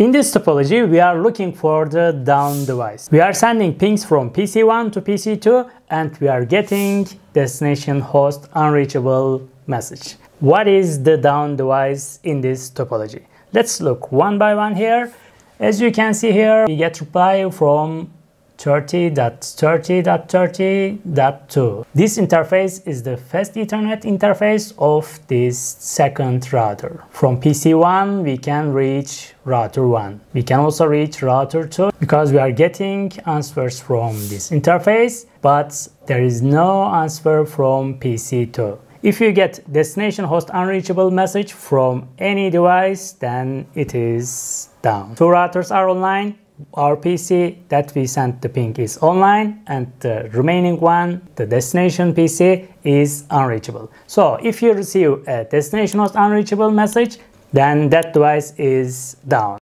In this topology, we are looking for the down device. We are sending pings from PC1 to PC2 and we are getting destination host unreachable message. What is the down device in this topology? Let's look one by one here. As you can see here, we get reply from 30.30.30.2. This interface is the first Ethernet interface of this second router. From PC1, we can reach router 1. We can also reach router 2 because we are getting answers from this interface, but there is no answer from PC2. If you get destination host unreachable message from any device, then it is down. Two routers are online, our PC that we sent the ping is online and the remaining one, the destination PC is unreachable. So if you receive a destination host unreachable message, then that device is down.